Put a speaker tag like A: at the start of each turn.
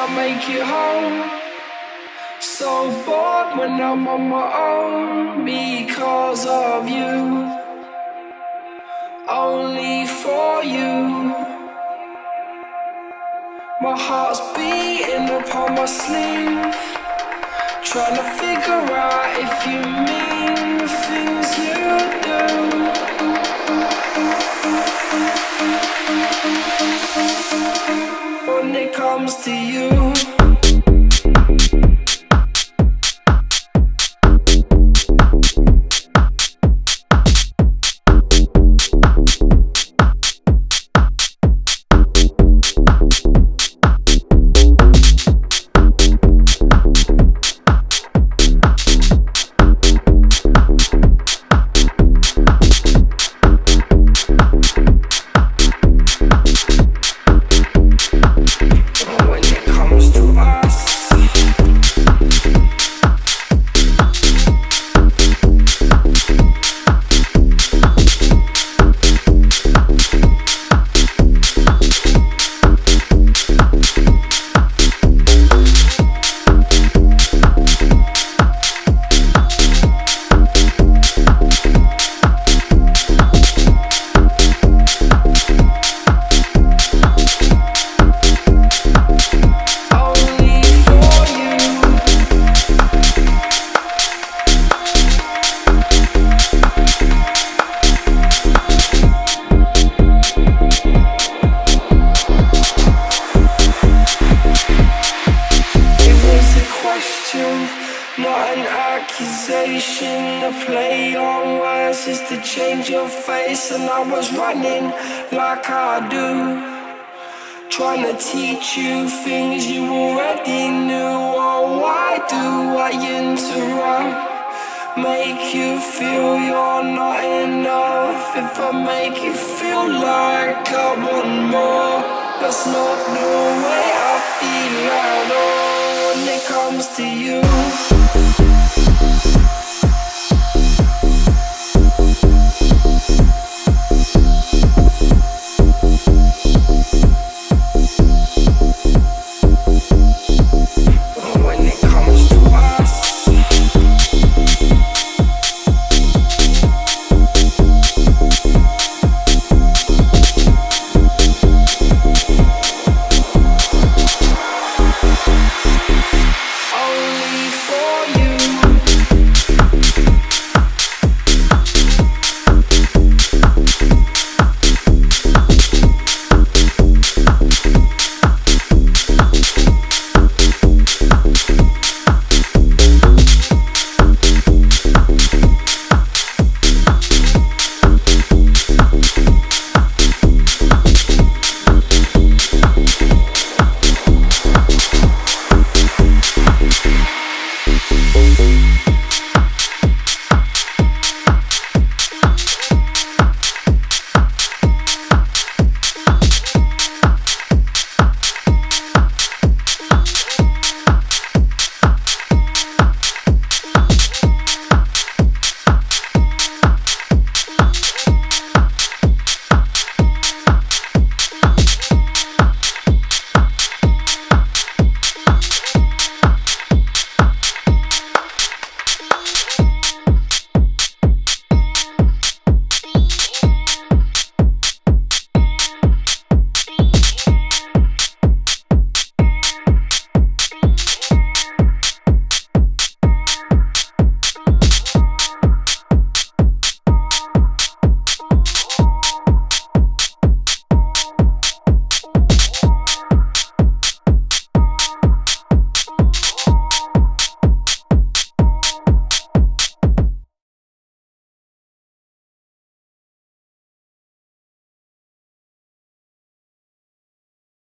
A: I make it home. So bored when I'm on my own because of you. Only for you. My heart's beating upon my sleeve. Trying to figure out if you mean accusation. A play on words just to change your face, and I was running like I do. Trying to teach you things you already knew. Oh, why do I interrupt? Make you feel you're not enough. If I make you feel like I want more, that's not the way I feel at all when it comes to you.